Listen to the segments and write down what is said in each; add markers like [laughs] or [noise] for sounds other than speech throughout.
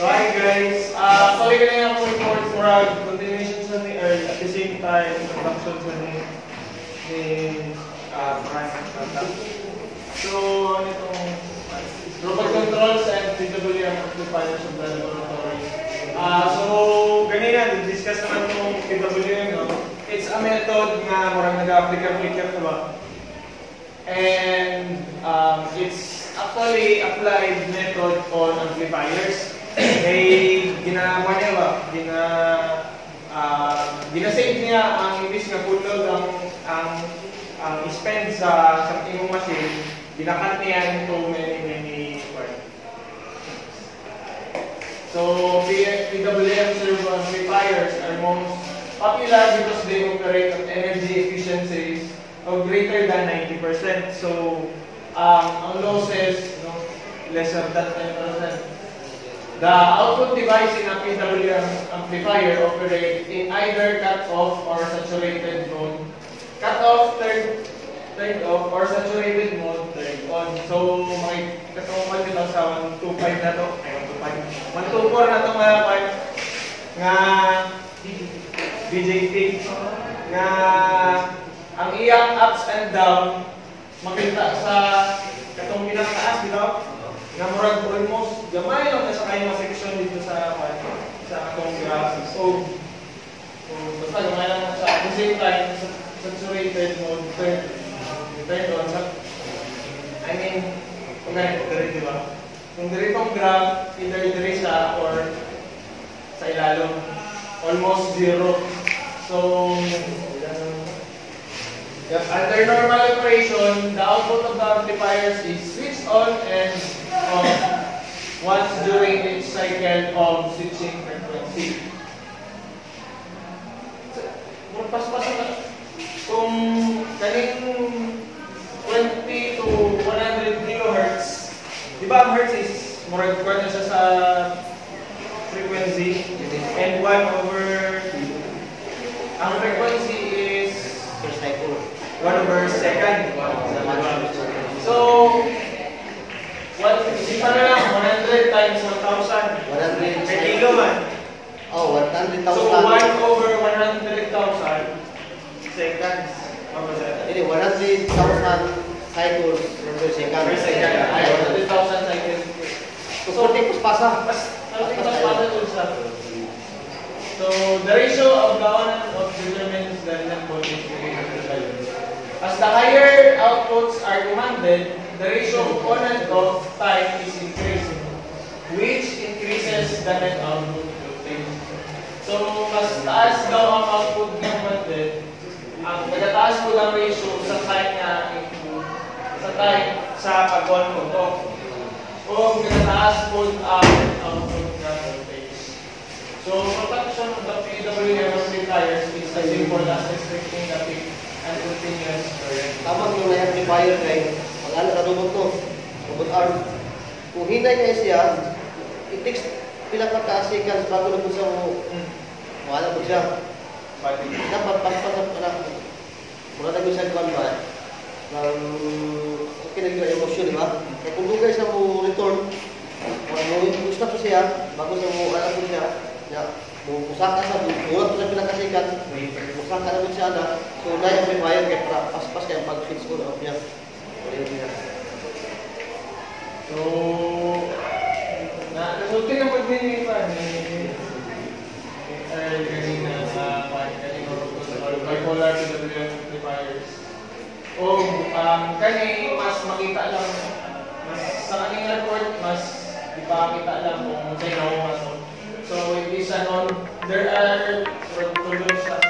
Hi guys, uh, sorry ka na ako report murag continuation sa ni Earl at the same time introduction sa ni ni uh, Santa. So ano itong robot controls and PWM amplifiers of the laboratory. Uh, so ganina, discuss naman itong PWM? It's a method na murag nag-applicate-applicate, diba? And um, it's actually applied method on amplifiers. Kay ginawa niya ba? Gina uh, ginasave niya ang ibis nga pulog ang ang ang spend sa sa imong machine, ginakat niya into many many parts. So PWM servo amplifiers are most popular because they operate at energy efficiencies of greater than 90%. So um, ang losses, no, lesser than 10%. The output device in a PWM amplifier operates in either cut-off or saturated mode. Cut-off, turn, turned off, or saturated mode, turned on. So, may katumal dito sa 125 na to. Ay, 125. 124 na to mga part nga BJT nga ang iyang ups and down makita sa katong pinakataas dito nga murag almost gamay lang na sa kayo section dito sa sa atong graph. So, so basta gamay lang na. At the same time, saturated mode, turn, turn on sa, I mean, kung ganito, diri, di ba? Kung diri tong graph, either diri siya or sa ilalong, almost zero. So, Yep. Under normal operation, the output of the amplifiers is switched on and off once during each cycle of switching frequency. Magpas-pas na kung kaning 20 to 100 kilohertz, di ba ang hertz is more na siya sa frequency and 1 over ang frequency is Per cycle. 1 over second. So, what, isipan na lang, 100 times 1,000. 100 Per kilo man. Oh, 100,000. So, 1 over 100,000 seconds. Ano ba siya? Ini 100,000 cycles per second. Per second. Ay, 100,000 seconds. So, 40 pas pasa. Mas, mas, positive siya. So, the ratio of gawanan of determines the net voltage the value. As the higher outputs are demanded, the ratio of on and off time is increasing, which increases the net output voltage. So, mas taas daw ang output na demanded, ang nagataas po ng ratio sa time into time sa pag-on o off. O nagataas po ang output na voltage. So, protection of the PWM amplifiers is as simple as restricting the peak and continuous current. Tama yung na amplifier kay pag ano na robot to. Robot arm. Kung hinay niya siya, it takes pila ka ka seconds bago na po siya mo wala po siya. Dapat paspas na pala. Wala tayo sa kwan ba? Nang okay na yung emosyon, di ba? Kaya kung dugay sa mo return, kung mo gusto ko siya, bago sa mo alam ko siya, ya, mo pusaka sa buwan ko sa pinakasikat, pusaka na mo siya na, so na yung amplifier kaya para paspas kaya pag-switch ko na niya. So, na nasulti na pag um, kani mas makita lang, mas sa kaning report, mas ipakita lang kung sino ang ano. So, it is a non, there are tulog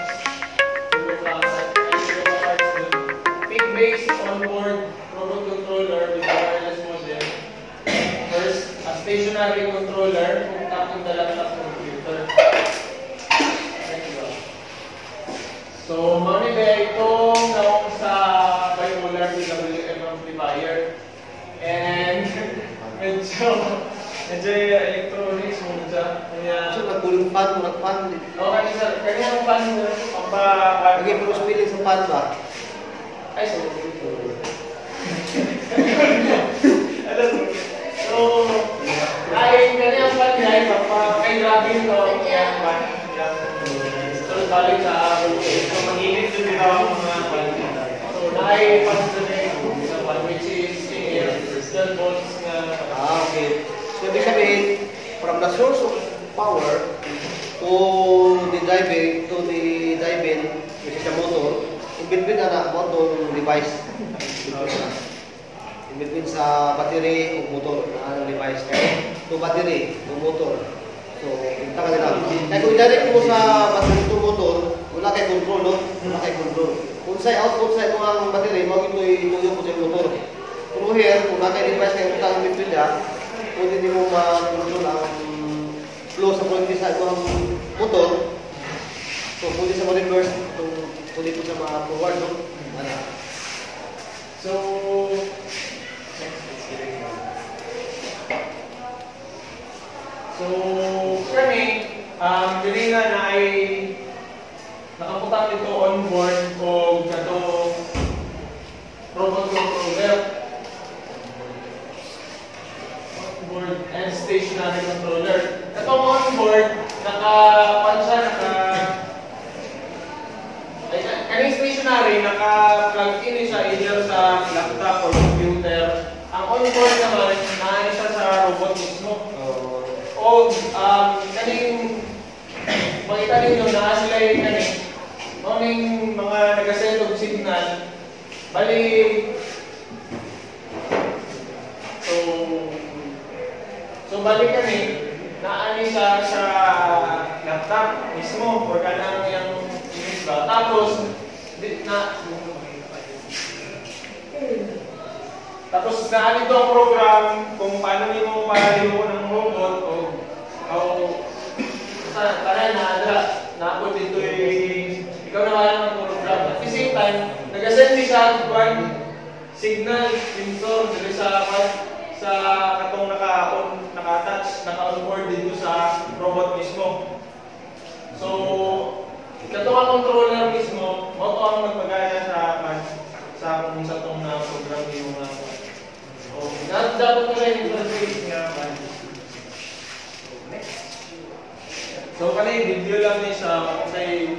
medyo, medyo electronics mo dyan. Kaya, So nagkulong fan, mo nag-fan. okay sir, kanya ang pan ang ba, Lagi pero spilling sa fan ba? ay, so, alam mo, so, ay, kanya ang pan niya, lagi ko yung ban, yung store balik sa voltage. So, mag-init yung bitaw ang mga ban. So, naay pag-donate sa ban, which is 12 volts nga Ah, okay. So, ibig sabihin, from the source of power to the driving, to the driving, which is the motor, in between na motor device. In between sa battery o motor na ang device. To battery, to motor. So, kita ka nila. Kaya kung i-direct mo sa battery to motor, wala kay control, no? Wala kay control. Kung sa output sa ito ang battery, mo ito sa motor. Pero here, kung naka-device kayo utang between niya, pwede din mo ma-control ang flow sa kuryente sa ang motor. So, pwede sa ma-reverse, kung pwede po sa ma-forward, no? Ano? So, so kami, um, dili ay nakaputang ito on board o kato robot controller on board and stationary controller. Itong on board, naka, ano siya, naka kaning stationary, naka-plug in siya either sa laptop or computer. Ang on-board naman, naayon siya sa robot mismo. O, um, kaning, makita ninyo na sila yung kaning, mga nag-send of signal, bali, so, so bali kami, naani siya sa laptop mismo, or kanang yung Diba? Tapos, di, na, tapos na ito ang program kung paano niyo mo palaliho ng robot o o sa para na na naabot dito yung ikaw na wala ng program. At the same time, nag-send siya ng signal sensor dito sa sa katong naka-on naka-attach naka-onboard dito sa robot mismo. So, Kato ang controller mismo, mo ang magpagaya sa sa kung sa tong na program yung Oh, na dapat ko rin interface nga kan. So kani video lang ni sa kay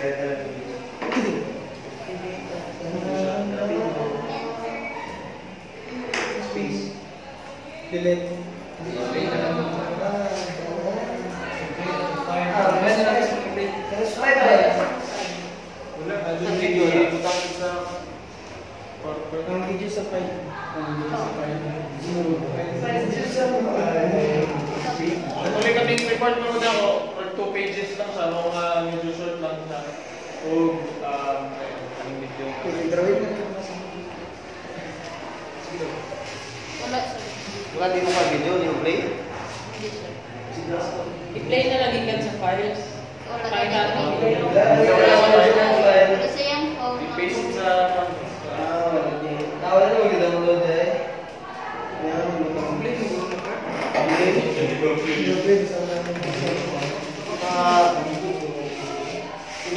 yung video video lang. sa PowerPoint. Ang video sa file. Ang video sa file. Zero. Video sa file. Tuloy kami report mo ako, or two pages lang sa mga medyo short lang sa o um, ang video. Drawing na. Wala sir. Wala din mo pa video, yung play. Hindi sir. I-play na lang ikan sa files. Wala tayong mo. video. Wala. Kasi yung phone. I-paste it sa Ah, wala din. Ah, wala na mag-download eh. Ayan, complete. Complete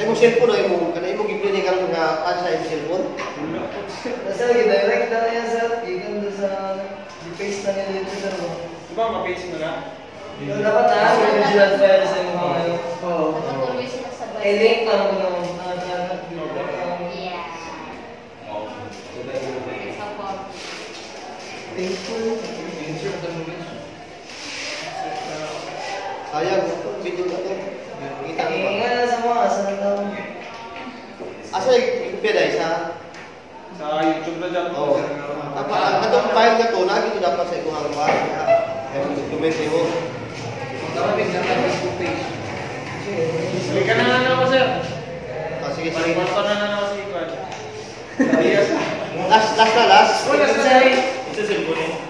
Sa imong cellphone o imong, kana imong gipili kang mga ad sa imong cellphone? [laughs] Nasa direct na yan sir, gikan do sa i-paste na niya dito sir mo. Di ba ma-paste mo na? Ito dapat ah, may digital file sa imong mga ano. Oo. Oh. Eh, link lang ko na. Thankful. Insert the movie. Sayang, video natin. Kita ko. Asa yung peda sa Sa YouTube na dyan. Oo. Apa ang atong file na to, lagi to dapat sa ikuhang pa. Kaya mo document mo. Maraming na lang Facebook page. Sige ka na nga ako, sir. Ah, sige, sige. Paripato na nga ako sa ikwan. Yes. Last, last na last. Wala sa Sorry. Isa cellphone eh.